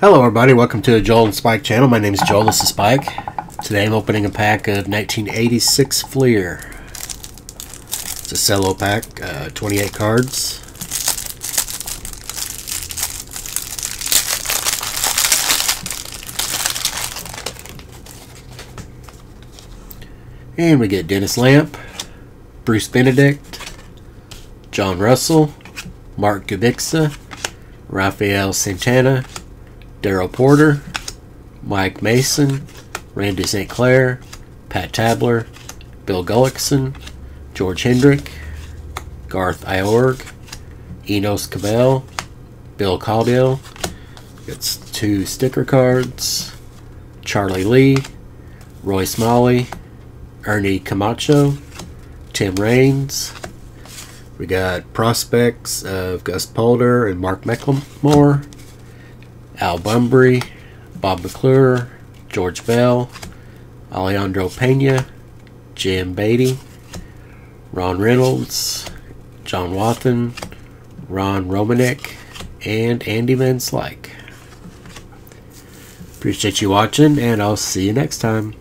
Hello everybody, welcome to the Joel and Spike channel. My name is Joel, this is Spike. Today I'm opening a pack of 1986 Fleer. It's a cello pack, uh, 28 cards. And we get Dennis Lamp, Bruce Benedict, John Russell, Mark Gubicza, Rafael Santana, Darrell Porter, Mike Mason, Randy St. Claire, Pat Tabler, Bill Gullickson, George Hendrick, Garth Iorg, Enos Cabell, Bill Caudill. It's two sticker cards. Charlie Lea, Roy Smalley, Ernie Camacho, Tim Raines. We got prospects of Gus Polidor and Mark McLemore, Al Bumbry, Bob McClure, George Bell, Alejandro Pena, Jim Beattie, Ronn Reynolds, John Wathan, Ron Romanick, and Andy Van Slyke. Appreciate you watching, and I'll see you next time.